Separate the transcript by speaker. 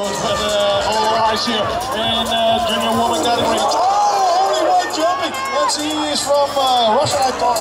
Speaker 1: But uh, all eyes here in uh, junior woman category. Oh, only one jumping, and she is from uh, Russia, I thought.